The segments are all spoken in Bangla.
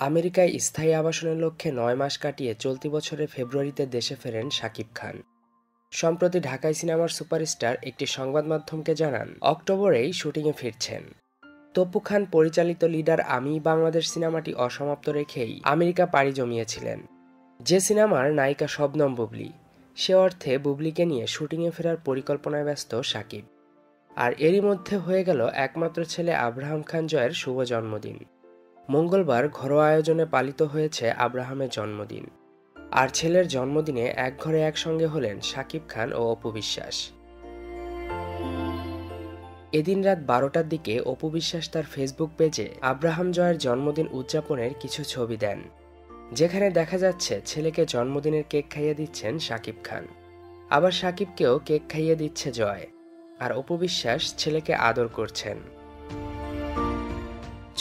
আমেরিকায় স্থায়ী আবাসনের লক্ষ্যে নয় মাস কাটিয়ে চলতি বছরের ফেব্রুয়ারিতে দেশে ফেরেন শাকিব খান। সম্প্রতি ঢাকায় সিনেমার সুপারস্টার একটি সংবাদ মাধ্যমকে জানান, অক্টোবরেই শুটিংয়ে ফিরছেন। তপু খান পরিচালিত লিডার আমি বাংলাদেশ সিনেমাটি অসমাপ্ত রেখেই আমেরিকা পাড়ি জমিয়েছিলেন। যে সিনেমার নায়িকা শবনম বুবলি, সে অর্থে বুবলিকে নিয়ে শুটিংয়ে ফেরার পরিকল্পনায় ব্যস্ত সাকিব আর এরই মধ্যে হয়ে গেল একমাত্র ছেলে আব্রাহাম খান জয়ের শুভ জন্মদিন। মঙ্গলবার ঘরোয়া আয়োজনে পালিত হয়েছে আব্রাহামের জন্মদিন। আর ছেলের জন্মদিনে এক ঘরে একসঙ্গে হলেন সাকিব খান ও অপু বিশ্বাস। এদিন রাত বারোটার দিকে অপু বিশ্বাস তার ফেসবুক পেজে আব্রাহাম জয়ের জন্মদিন উদযাপনের কিছু ছবি দেন, যেখানে দেখা যাচ্ছে ছেলেকে জন্মদিনের কেক খাইয়ে দিচ্ছেন সাকিব খান। আবার সাকিবকেও কেক খাইয়ে দিচ্ছে জয়, আর অপু বিশ্বাস ছেলেকে আদর করছেন।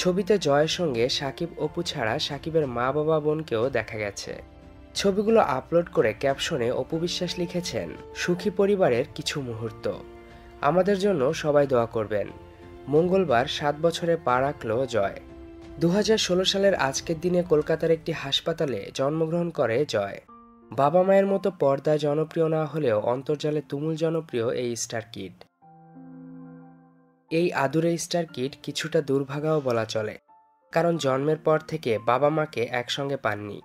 ছবিতে জয়ের সঙ্গে সাকিব অপু ছাড়া সাকিবের মা বাবা বোনকেও দেখা গেছে। ছবিগুলো আপলোড করে ক্যাপশনে অপু বিশ্বাস লিখেছেন, সুখী পরিবারের কিছু মুহূর্ত। আমাদের জন্য সবাই দোয়া করবেন। মঙ্গলবার সাত বছরে পা রাখল জয়। দু হাজার ষোলো সালের আজকের দিনে কলকাতার একটি হাসপাতালে জন্মগ্রহণ করে জয়। বাবা মায়ের মতো পর্দায় জনপ্রিয় না হলেও অন্তর্জালে তুমুল জনপ্রিয় এই স্টার কিড। এই আদুরে স্টার কিট কিছুটা দুর্ভাগাও বলা চলে, কারণ জন্মের পর থেকে বাবা মাকে একসঙ্গে পাননি।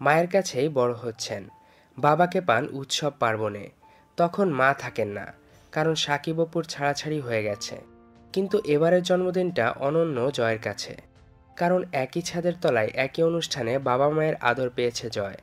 মায়ের কাছেই বড় হচ্ছেন। বাবাকে পান উৎসব পার্বণে। তখন মা থাকেন না, কারণ সাকিব অপুর ছাড়াছাড়ি হয়ে গেছে। কিন্তু এবারের জন্মদিনটা অনন্য জয়ের কাছে, কারণ একই ছাদের তলায় একই অনুষ্ঠানে বাবা মায়ের আদর পেয়েছে জয়।